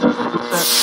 That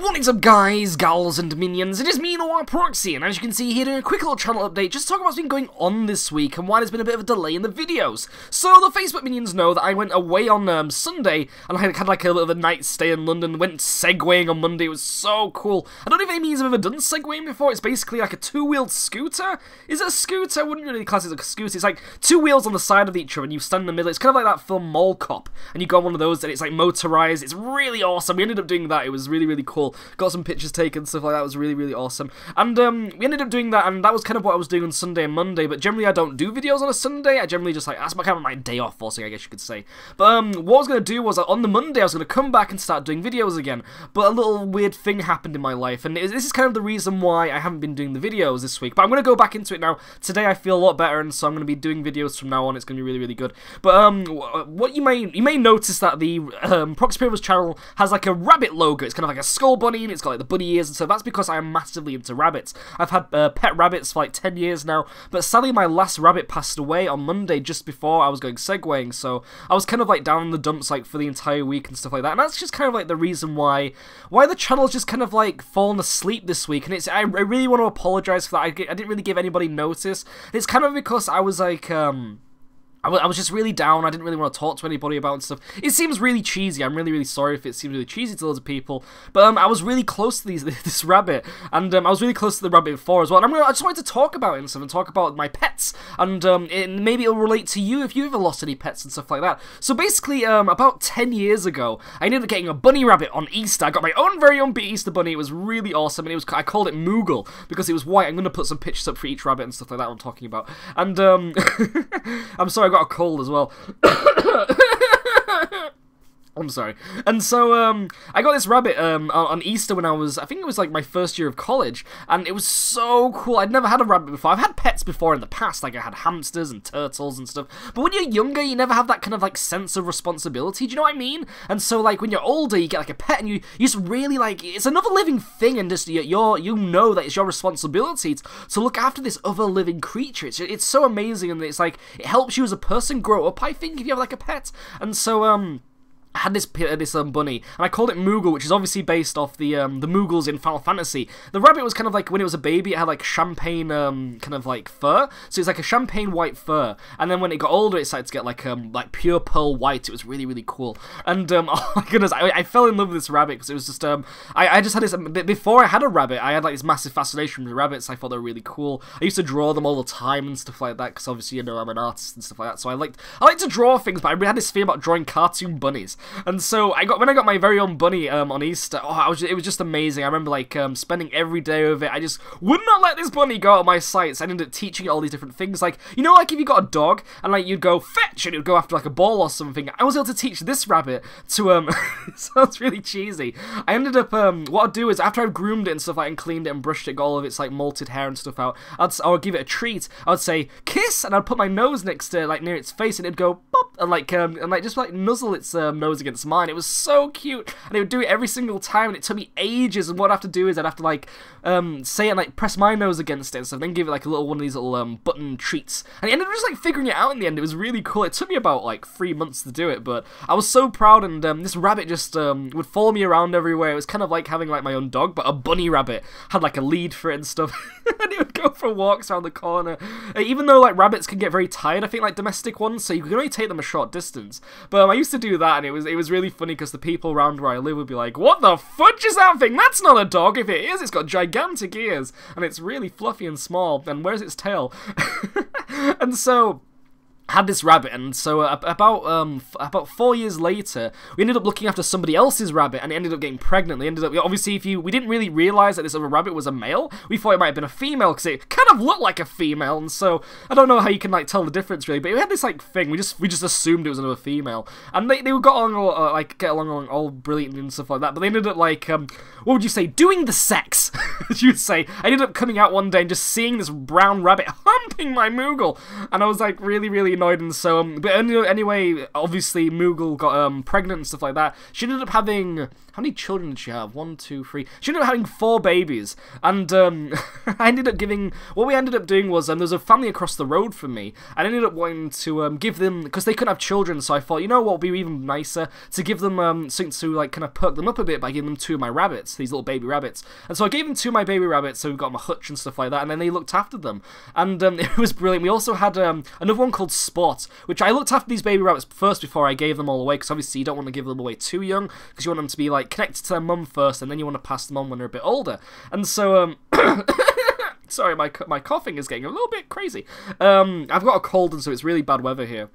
What is up guys, gals and minions, it is me Noir Proxy, and as you can see here doing a quick little channel update just to talk about what's been going on this week and why there's been a bit of a delay in the videos. So the Facebook minions know that I went away on um, Sunday and I had, like a little night stay in London, went segwaying on Monday, it was so cool. I don't know if any minions have ever done segwaying before, it's basically like a two-wheeled scooter. Is it a scooter? I wouldn't really class it as a scooter, it's like two wheels on the side of each other and you stand in the middle, it's kind of like that film Mall Cop, and you go on one of those and it's like motorized, it's really awesome, we ended up doing that, it was really really cool. Got some pictures taken, stuff like that. It was really, really awesome. And um, we ended up doing that, and that was kind of what I was doing on Sunday and Monday. But generally, I don't do videos on a Sunday. I generally just like that's my kind of my day off, or something, I guess you could say. But um, what I was gonna do was uh, on the Monday, I was gonna come back and start doing videos again. But a little weird thing happened in my life, and this is kind of the reason why I haven't been doing the videos this week. But I'm gonna go back into it now. Today, I feel a lot better, and so I'm gonna be doing videos from now on. It's gonna be really, really good. But um, what you may you may notice that the um, Proxy channel has like a rabbit logo. It's kind of like a skull bunny, and it's got like the bunny ears and so that's because I am massively into rabbits. I've had uh, pet rabbits for like 10 years now, but sadly my last rabbit passed away on Monday just before I was going segwaying, so I was kind of like down in the dumps like for the entire week and stuff like that, and that's just kind of like the reason why why the channel's just kind of like fallen asleep this week, and it's I, I really want to apologize for that, I, I didn't really give anybody notice, it's kind of because I was like, um... I was just really down. I didn't really want to talk to anybody about stuff. It seems really cheesy. I'm really, really sorry if it seems really cheesy to loads of people. But um, I was really close to these this rabbit, and um, I was really close to the rabbit before as well. And I'm gonna, I just wanted to talk about it and stuff, and talk about my pets, and um, it, maybe it'll relate to you if you've ever lost any pets and stuff like that. So basically, um, about 10 years ago, I ended up getting a bunny rabbit on Easter. I got my own very own Easter bunny. It was really awesome, and it was I called it Moogle because it was white. I'm gonna put some pictures up for each rabbit and stuff like that. I'm talking about, and um, I'm sorry I got a cold as well. I'm sorry. And so, um, I got this rabbit, um, on Easter when I was, I think it was like my first year of college, and it was so cool. I'd never had a rabbit before. I've had pets before in the past, like I had hamsters and turtles and stuff, but when you're younger, you never have that kind of like sense of responsibility, do you know what I mean? And so, like, when you're older, you get like a pet, and you, you just really, like, it's another living thing, and just, you're, you know that it's your responsibility to, look after this other living creature. It's, it's so amazing, and it's like, it helps you as a person grow up, I think, if you have like a pet. And so, um, Had this this um, bunny, and I called it Moogle, which is obviously based off the um, the Moogles in Final Fantasy. The rabbit was kind of like when it was a baby, it had like champagne um, kind of like fur, so it's like a champagne white fur. And then when it got older, it started to get like um like pure pearl white. It was really really cool. And um, oh my goodness, I, I fell in love with this rabbit because it was just um I, I just had this before I had a rabbit, I had like this massive fascination with rabbits. I thought they were really cool. I used to draw them all the time and stuff like that because obviously you know I'm an artist and stuff like that. So I liked I like to draw things, but I had this fear about drawing cartoon bunnies. And so I got when I got my very own bunny um, on Easter, oh, was just, it was just amazing. I remember like um, spending every day with it. I just would not let this bunny go out of my sight. I ended up teaching it all these different things. Like you know, like if you got a dog and like you'd go fetch and it would go after like a ball or something. I was able to teach this rabbit to um. sounds really cheesy. I ended up um. What I'd do is after I've groomed it and stuff like and cleaned it and brushed it, got all of its like molted hair and stuff out. I'd I would give it a treat. I would say kiss and I'd put my nose next to like near its face and it'd go pop and like um and like just like nuzzle its um, nose against mine. It was so cute, and it would do it every single time, and it took me ages. And what I'd have to do is I'd have to like um, say it and like press my nose against it, and so then give it like a little one of these little um, button treats. And it ended up just like figuring it out in the end. It was really cool. It took me about like three months to do it, but I was so proud. And um, this rabbit just um, would follow me around everywhere. It was kind of like having like my own dog, but a bunny rabbit had like a lead for it and stuff, and it would go for walks around the corner. Uh, even though like rabbits can get very tired, I think like domestic ones, so you can only take them a short distance. But um, I used to do that, and it was it was really funny because the people around where I live would be like, "What the fudge is that thing? That's not a dog. If it is, it's got gigantic ears and it's really fluffy and small. And where's its tail?" and so had this rabbit, and so uh, about um about four years later, we ended up looking after somebody else's rabbit, and it ended up getting pregnant. They ended up obviously, if you we didn't really realize that this other rabbit was a male, we thought it might have been a female because it kind of looked like a female, and so I don't know how you can like tell the difference really, but we had this like thing. We just we just assumed it was another female, and they they got along uh, like get along, along all brilliant and stuff like that. But they ended up like um what would you say doing the sex? you would say. I ended up coming out one day and just seeing this brown rabbit humping my Moogle, and I was like really really annoyed, and so um, but anyway, obviously Moogle got um pregnant and stuff like that. She ended up having how many children did she have? One, two, three. She ended up having four babies, and um, I ended up giving. What we ended up doing was um, there was a family across the road from me, and I ended up wanting to um give them because they couldn't have children, so I thought you know what would be even nicer to give them um something to like kind of perk them up a bit by giving them two of my rabbits, these little baby rabbits, and so I gave them two of my baby rabbits, so we got them a hutch and stuff like that, and then they looked after them, and um, it was brilliant. We also had um another one called Spot, which I looked after these baby rabbits first before I gave them all away, because obviously you don't want to give them away too young, because you want them to be like connected to their mum first, and then you want to pass them on when they're a bit older. And so, um, sorry, my my coughing is getting a little bit crazy. Um, I've got a cold, and so it's really bad weather here.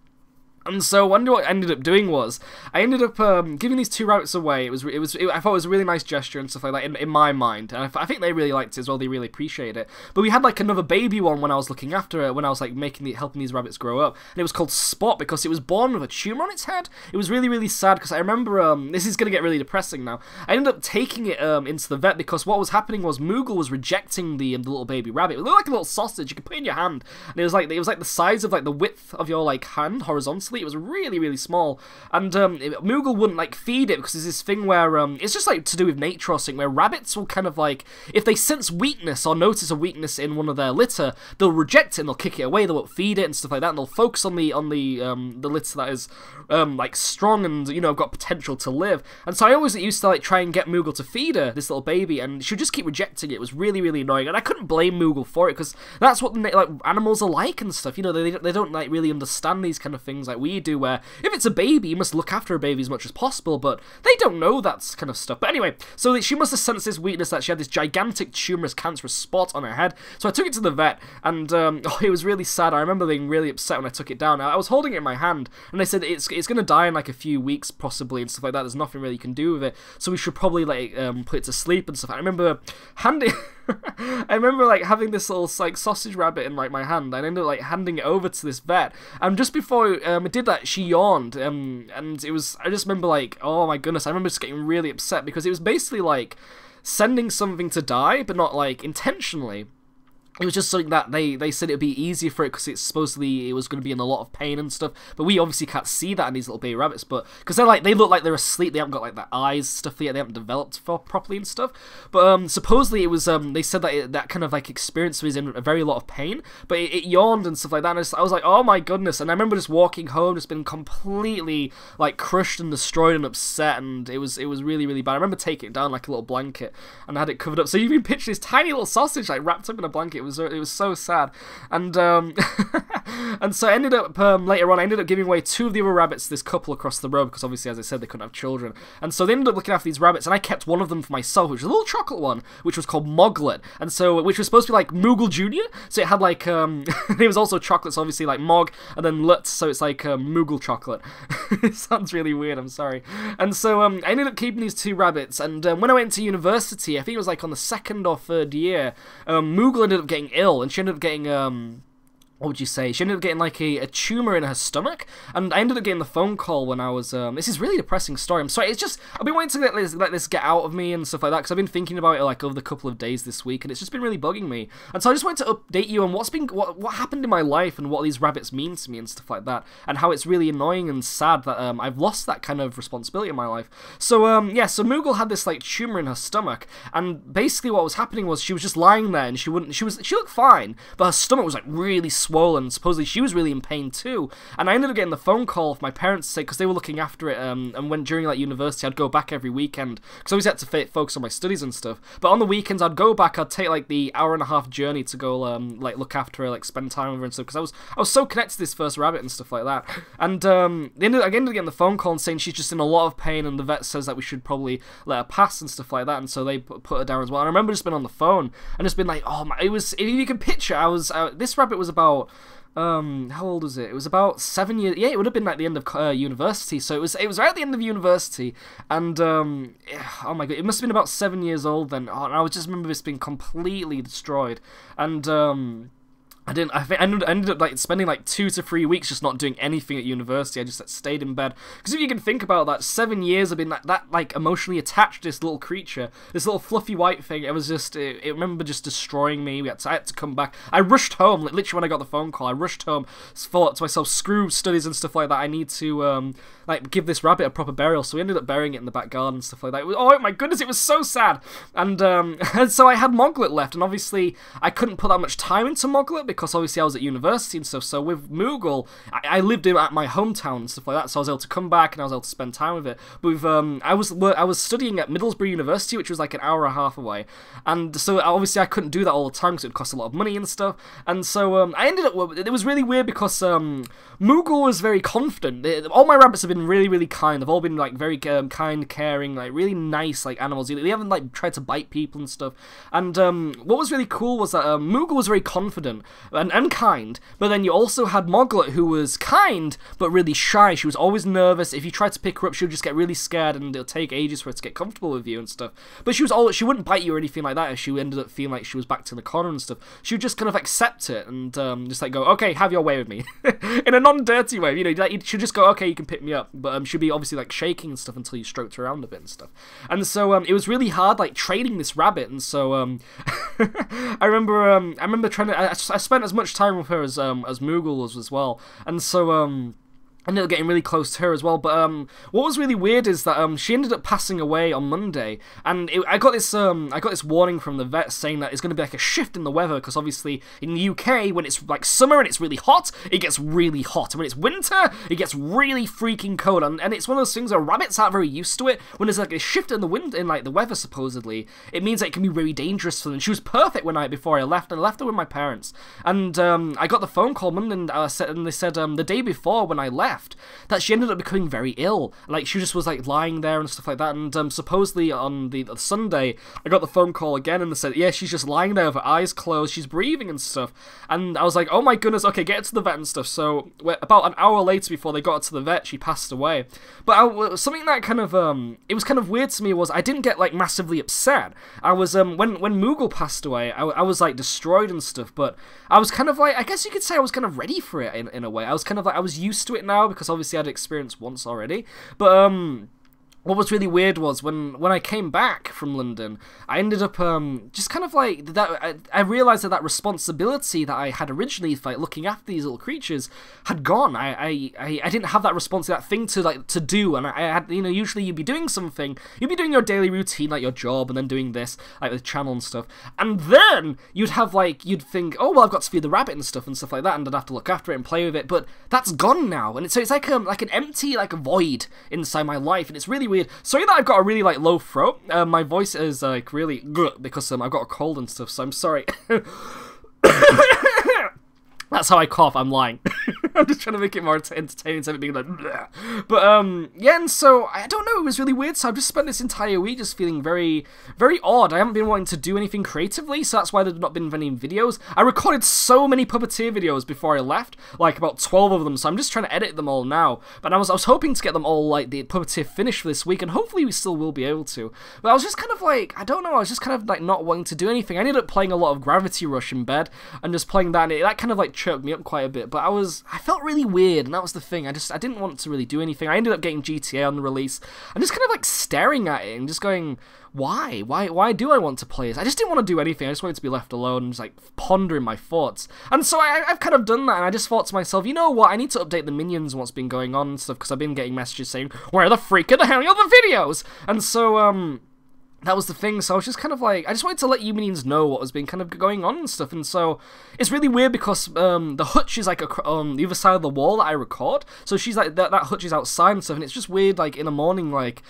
And so, wonder what I ended up doing was, I ended up um, giving these two rabbits away. It was, it was, it, I thought it was a really nice gesture and stuff like that in, in my mind, and I, I, think they really liked it as well. They really appreciated it. But we had like another baby one when I was looking after it, when I was like making the, helping these rabbits grow up, and it was called Spot because it was born with a tumor on its head. It was really, really sad because I remember, um, this is gonna get really depressing now. I ended up taking it um, into the vet because what was happening was Moogle was rejecting the, the little baby rabbit. It looked like a little sausage you could put in your hand, and it was like it was like the size of like the width of your like hand horizontally. It was really, really small. And um, Moogle wouldn't like feed it because there's this thing where um, it's just like to do with nature or something where rabbits will kind of like if they sense weakness or notice a weakness in one of their litter, they'll reject it and they'll kick it away. They won't feed it and stuff like that. And they'll focus on the on the um, the litter that is um, like strong and you know got potential to live. And so I always used to like try and get Moogle to feed her this little baby, and she would just keep rejecting it. It was really really annoying, and I couldn't blame Moogle for it because that's what like animals are like and stuff. You know they they don't like really understand these kind of things like we do, where if it's a baby, you must look after a baby as much as possible, but they don't know that kind of stuff. But anyway, so she must have sensed this weakness that she had this gigantic tumorous cancerous spot on her head. So I took it to the vet, and um, oh, it was really sad. I remember being really upset when I took it down. I was holding it in my hand, and they said it's it's gonna die in like a few weeks possibly and stuff like that. There's nothing really you can do with it, so we should probably like um, put it to sleep and stuff. I remember handing. I remember like having this little like sausage rabbit in like my hand. I ended up like handing it over to this vet, and just before um, it did that, she yawned, um, and it was. I just remember like, oh my goodness, I remember just getting really upset because it was basically like sending something to die, but not like intentionally it was just something that they, they said it would be easier for it because it's supposedly it was going to be in a lot of pain and stuff. But we obviously can't see that in these little baby rabbits. But because they're like they look like they're asleep, they haven't got like their eyes stuff yet, they haven't developed for properly and stuff. But um, supposedly it was um, they said that it, that kind of like experience was in a very lot of pain. But it, it yawned and stuff like that. And I, just, I was like, oh my goodness! And I remember just walking home, just been completely like crushed and destroyed and upset, and it was it was really really bad. I remember taking it down like a little blanket and I had it covered up. So you can picture this tiny little sausage like wrapped up in a blanket was it was so sad, and um, and so I ended up um, later on. I ended up giving away two of the other rabbits to this couple across the road because obviously, as I said, they couldn't have children, and so they ended up looking after these rabbits, and I kept one of them for myself, which was a little chocolate one, which was called Moglet, and so which was supposed to be like Moogle Junior. So it had like um, it was also chocolate, so obviously like Mog, and then Lut, so it's like um, Moogle chocolate. it sounds really weird. I'm sorry. And so um, I ended up keeping these two rabbits, and um, when I went to university, I think it was like on the second or third year, um, Moogle ended up getting ill and she ended up getting um what would you say? She ended up getting like a, a tumor in her stomach, and I ended up getting the phone call when I was. Um, this is really depressing story. I'm sorry. It's just I've been waiting to let this, let this get out of me and stuff like that because I've been thinking about it like over the couple of days this week, and it's just been really bugging me. And so I just wanted to update you on what's been what what happened in my life and what these rabbits mean to me and stuff like that, and how it's really annoying and sad that um, I've lost that kind of responsibility in my life. So um yeah, so Moogle had this like tumor in her stomach, and basically what was happening was she was just lying there and she wouldn't she was she looked fine, but her stomach was like really swollen. And supposedly she was really in pain too. And I ended up getting the phone call of my parents say because they were looking after it. Um, and when during like university, I'd go back every weekend because I always had to focus on my studies and stuff. But on the weekends, I'd go back. I'd take like the hour and a half journey to go um, like look after her, like spend time with her and stuff. Because I was I was so connected to this first rabbit and stuff like that. And um, they ended, I ended up getting the phone call and saying she's just in a lot of pain, and the vet says that we should probably let her pass and stuff like that. And so they put, her down as well. And I remember just been on the phone and just been like, oh my, it was. If you can picture, I was uh, this rabbit was about um how old was it? It was about seven years yeah it would have been like the end of uh, university. So it was it was right at the end of university. And um oh my god it must have been about seven years old then. Oh, and i just remember this being completely destroyed. And um I didn't. I, think I ended, up like spending like two to three weeks just not doing anything at university. I just like, stayed in bed because if you can think about that, seven years I've been that, that like emotionally attached to this little creature, this little fluffy white thing. It was just. It, it remember just destroying me. We had to, I had to come back. I rushed home. Like, literally when I got the phone call, I rushed home. Thought to myself, screw studies and stuff like that. I need to um like give this rabbit a proper burial. So we ended up burying it in the back garden and stuff like that. Was, oh my goodness, it was so sad. And um and so I had Moglet left, and obviously I couldn't put that much time into Moglet because obviously I was at university and stuff. So with Moogle, I, I lived in at my hometown and stuff like that, so I was able to come back and I was able to spend time with it. But with um, I was I was studying at Middlesbrough University, which was like an hour and a half away, and so obviously I couldn't do that all the time because it would cost a lot of money and stuff. And so um, I ended up. It was really weird because um, Moogle was very confident. All my rabbits have been really, really kind. They've all been like very um, kind, caring, like really nice, like animals. They haven't like tried to bite people and stuff. And um, what was really cool was that um, Moogle was very confident and, and kind. But then you also had Moglet, who was kind but really shy. She was always nervous. If you tried to pick her up, she would just get really scared, and it'll take ages for her to get comfortable with you and stuff. But she was all she wouldn't bite you or anything like that. If she ended up feeling like she was back to the corner and stuff, she would just kind of accept it and um, just like go, okay, have your way with me, in a non-dirty way. You know, like she'd just go, okay, you can pick me up, but um, she'd be obviously like shaking and stuff until you stroked her around a bit and stuff. And so um, it was really hard like training this rabbit, and so um, I remember um, I remember trying to I, I spent as much time with her as um as Moogle was as well, and so um ended up getting really close to her as well. But um, what was really weird is that um, she ended up passing away on Monday, and it, I got this um, I got this warning from the vet saying that it's going to be like a shift in the weather because obviously in the UK when it's like summer and it's really hot, it gets really hot, and when it's winter, it gets really freaking cold, and, and it's one of those things where rabbits aren't very used to it. When there's like a shift in the wind in like the weather supposedly, it means that it can be really dangerous for them. She was perfect one night before I left, and I left her with my parents, and um, I got the phone call Monday, and, uh, and they said um, the day before when I left left that she ended up becoming very ill. Like she just was like lying there and stuff like that. And um, supposedly on the, the, Sunday, I got the phone call again and they said, yeah, she's just lying there with her eyes closed, she's breathing and stuff. And I was like, oh my goodness, okay, get to the vet and stuff. So about an hour later before they got to the vet, she passed away. But I, something that kind of um, it was kind of weird to me was I didn't get like massively upset. I was um when when Moogle passed away, I, I was like destroyed and stuff. But I was kind of like I guess you could say I was kind of ready for it in, in a way. I was kind of like I was used to it now because obviously I'd experienced once already. But um what was really weird was when when I came back from London, I ended up um just kind of like that. I, I realized that that responsibility that I had originally for like, looking after these little creatures had gone. I, I I didn't have that responsibility, that thing to like to do, and I, I had you know usually you'd be doing something, you'd be doing your daily routine like your job, and then doing this like the channel and stuff, and then you'd have like you'd think, oh well, I've got to feed the rabbit and stuff and stuff like that, and I'd have to look after it and play with it, but that's gone now, and it's, so it's like um like an empty like a void inside my life, and it's really weird. Sorry that I've got a really like low throat. Uh, my voice is like really because um, I've got a cold and stuff. So I'm sorry. That's how I cough. I'm lying. I'm just trying to make it more entertaining instead of being like. Bleh. But um, yeah, and so I don't know. It was really weird. So I've just spent this entire week just feeling very, very odd. I haven't been wanting to do anything creatively, so that's why there's not been any videos. I recorded so many puppeteer videos before I left, like about 12 of them. So I'm just trying to edit them all now. But I was I was hoping to get them all like the puppeteer finished for this week, and hopefully we still will be able to. But I was just kind of like I don't know. I was just kind of like not wanting to do anything. I ended up playing a lot of Gravity Rush in bed and just playing that, and it, that kind of like choked me up quite a bit. But I was, I felt really weird, and that was the thing. I just, I didn't want to really do anything. I ended up getting GTA on the release. I'm just kind of like staring at it and just going, why, why, why do I want to play this? I just didn't want to do anything. I just wanted to be left alone and just like pondering my thoughts. And so I, I've kind of done that, and I just thought to myself, you know what? I need to update the minions and what's been going on and stuff because I've been getting messages saying, where the freak are the hell are the videos? And so, um that was the thing. So I was just kind of like, I just wanted to let you minions know what was been kind of going on and stuff. And so it's really weird because um, the hutch is like a, on the other side of the wall that I record. So she's like that, that hutch is outside and stuff. And it's just weird, like in the morning, like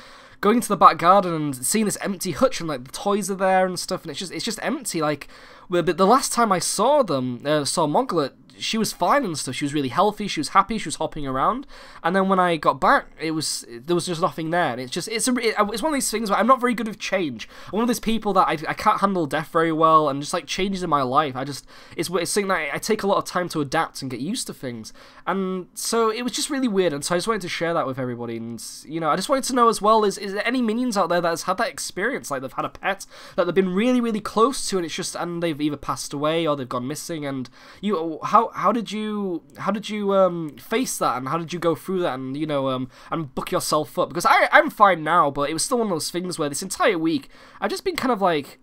going to the back garden and seeing this empty hutch and like the toys are there and stuff. And it's just it's just empty. Like but the last time I saw them, uh, saw Moglet, she was fine and stuff. She was really healthy. She was happy. She was hopping around. And then when I got back, it was there was just nothing there. And it's just it's a it, it's one of these things where I'm not very good with change. I'm one of these people that I, I can't handle death very well, and just like changes in my life. I just it's it's something that I, I take a lot of time to adapt and get used to things. And so it was just really weird. And so I just wanted to share that with everybody. And you know, I just wanted to know as well is is there any minions out there that has had that experience, like they've had a pet that they've been really really close to, and it's just and they've either passed away or they've gone missing, and you how how did you how did you um face that and how did you go through that and you know um and book yourself up? Because I I'm fine now but it was still one of those things where this entire week I've just been kind of like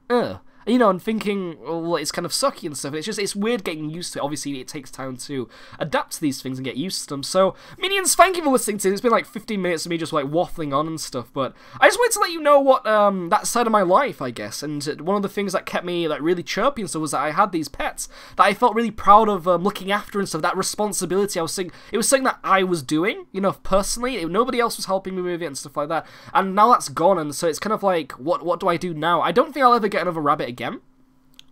you know, and thinking, well, it's kind of sucky and stuff. It's just, it's weird getting used to it. Obviously, it takes time to adapt to these things and get used to them. So, Minions, thank you for listening to It's been like 15 minutes of me just like waffling on and stuff, but I just wanted to let you know what, um, that side of my life, I guess. And one of the things that kept me, like, really chirpy and stuff was that I had these pets that I felt really proud of um, looking after and stuff. That responsibility, I was saying, it was something that I was doing, you know, personally. It, nobody else was helping me with it and stuff like that. And now that's gone, and so it's kind of like, what, what do I do now? I don't think I'll ever get another rabbit again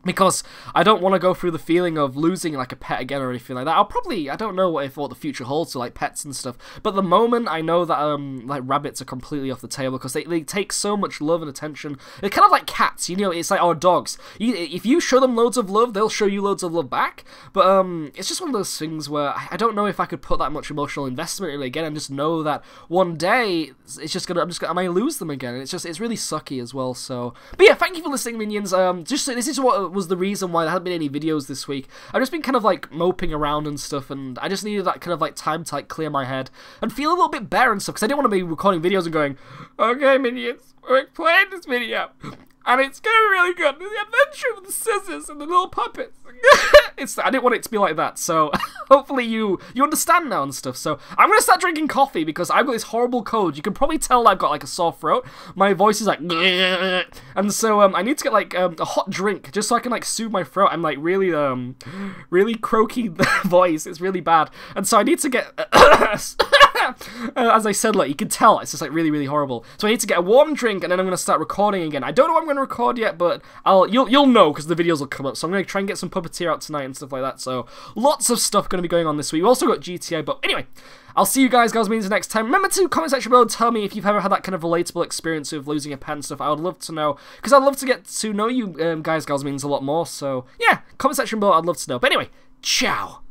because I don't want to go through the feeling of losing like a pet again or anything like that. I'll probably I don't know what if what the future holds for like pets and stuff. But the moment I know that um like rabbits are completely off the table because they, they take so much love and attention. They're kind of like cats, you know. It's like our dogs. You, if you show them loads of love, they'll show you loads of love back. But um, it's just one of those things where I don't know if I could put that much emotional investment in it again and just know that one day it's just gonna I'm just gonna I might lose them again. It's just it's really sucky as well. So, but yeah, thank you for listening, minions. Um, just this is what was the reason why there hadn't been any videos this week. I've just been kind of like moping around and stuff, and I just needed that kind of like time to like clear my head and feel a little bit better and stuff because I didn't want to be recording videos and going, okay, minions, we're playing this video and it's going to be really good. The adventure of the scissors and the little puppets. it's I didn't want it to be like that, so hopefully you you understand now and stuff. So I'm gonna start drinking coffee because I've got this horrible cold. You can probably tell I've got like a sore throat. My voice is like, and so um, I need to get like um, a hot drink just so I can like soothe my throat. I'm like really um really croaky voice. It's really bad, and so I need to get. uh, as I said, like you can tell, it's just like really, really horrible. So I need to get a warm drink, and then I'm gonna start recording again. I don't know what I'm gonna record yet, but I'll you'll you'll know because the videos will come up. So I'm gonna try and get some puppeteer out tonight and stuff like that. So lots of stuff gonna be going on this week. We've also got GTA, but anyway. I'll see you guys, guys, means next time. Remember to comment section below and tell me if you've ever had that kind of relatable experience of losing a pen stuff. I would love to know, because I'd love to get to know you um, guys, girls, means a lot more. So, yeah, comment section below, I'd love to know. But anyway, ciao!